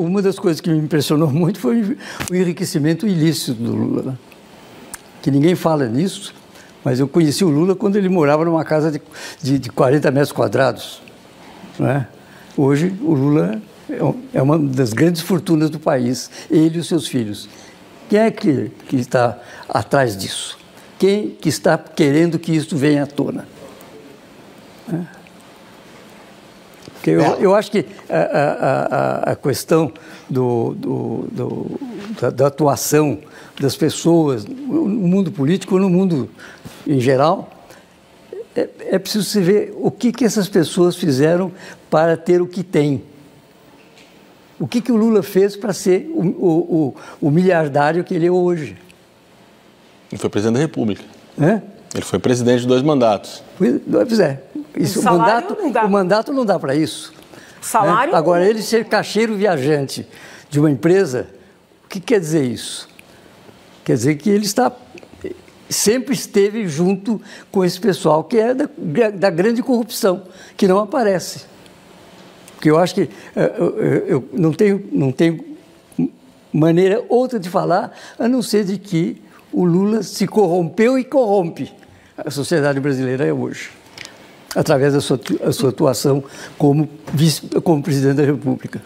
Uma das coisas que me impressionou muito foi o enriquecimento ilícito do Lula. Né? Que ninguém fala nisso, mas eu conheci o Lula quando ele morava numa casa de, de, de 40 metros quadrados. Né? Hoje, o Lula é, é uma das grandes fortunas do país, ele e os seus filhos. Quem é que, que está atrás disso? Quem que está querendo que isso venha à tona? Né? Porque eu, é. eu acho que a, a, a questão do, do, do da, da, atuação das pessoas no mundo político, no mundo em geral, é, é preciso se ver o que, que essas pessoas fizeram para ter o que tem. O que, que o Lula fez para ser o, o, o, o, miliardário que ele é hoje? Ele foi presidente da República. É? Ele foi presidente de dois mandatos. Pois é. Isso, o, mandato, não o mandato não dá para isso. Salário? Né? Agora, ele ser caixeiro viajante de uma empresa, o que quer dizer isso? Quer dizer que ele está sempre esteve junto com esse pessoal que é da, da grande corrupção, que não aparece. Porque eu acho que eh, eu, eu não, tenho, não tenho maneira outra de falar a não ser de que o Lula se corrompeu e corrompe a sociedade brasileira hoje através da sua, sua atuação como, vice, como presidente da República.